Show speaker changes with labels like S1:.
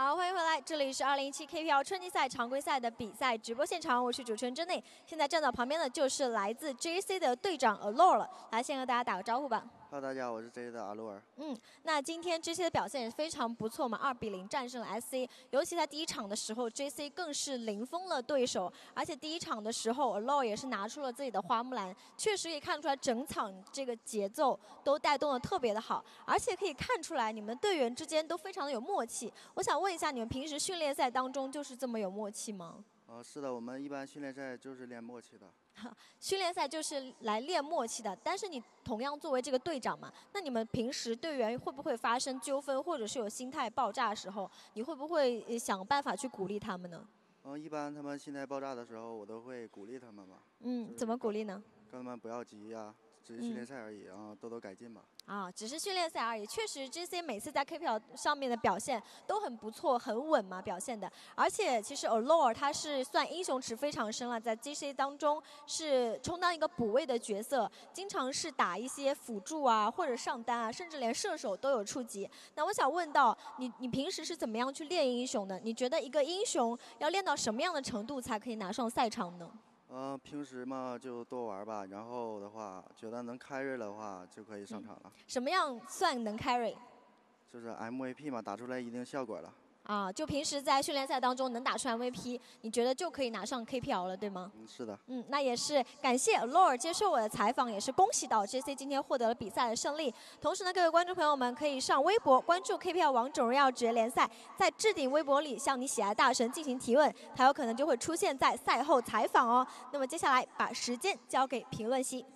S1: 好，欢迎回来，这里是2017 KPL 春季赛常规赛的比赛直播现场，我是主持人真内。现在站到旁边的就是来自 JC 的队长 Alor 了，来先和大家打个招呼吧。
S2: 好大家好，我是 J 的阿洛尔。
S1: 嗯，那今天 JC 的表现也是非常不错嘛，二比零战胜了 SC。尤其在第一场的时候，JC 更是零封了对手，而且第一场的时候 Alor 也是拿出了自己的花木兰，确实也看出来整场这个节奏都带动的特别的好，而且可以看出来你们队员之间都非常的有默契。我想问一下，你们平时训练赛当中就是这么有默契吗？
S2: 呃，是的，我们一般训练赛就是练默契的。
S1: 训练赛就是来练默契的，但是你同样作为这个队长嘛，那你们平时队员会不会发生纠纷，或者是有心态爆炸的时候，你会不会想办法去鼓励他们呢？
S2: 嗯，一般他们心态爆炸的时候，我都会鼓励他们嘛。
S1: 嗯，怎么鼓励呢？
S2: 让他们不要急呀。只是训练赛而已啊，多多改进吧。
S1: 啊，只是训练赛而已。确实 GC 每次在 KPL 上面的表现都很不错，很稳嘛，表现的。而且，其实 Alor 他是算英雄池非常深了，在 GC 当中是充当一个补位的角色，经常是打一些辅助啊，或者上单啊，甚至连射手都有触及。那我想问到你，你平时是怎么样去练英雄的？你觉得一个英雄要练到什么样的程度才可以拿上赛场呢？
S2: 嗯，平时嘛就多玩吧，然后的话觉得能 carry 的话就可以上场了。
S1: 什么样算能 carry？
S2: 就是 MVP 嘛，打出来一定效果了。
S1: 啊，就平时在训练赛当中能打出 MVP，你觉得就可以拿上 KPL 了，对吗？
S2: 嗯，是的。
S1: 嗯，那也是感谢 Lord 接受我的采访，也是恭喜到 JC 今天获得了比赛的胜利。同时呢，各位观众朋友们可以上微博关注 KPL 王者荣耀职业联赛，在置顶微博里向你喜爱大神进行提问，他有可能就会出现在赛后采访哦。那么接下来把时间交给评论席。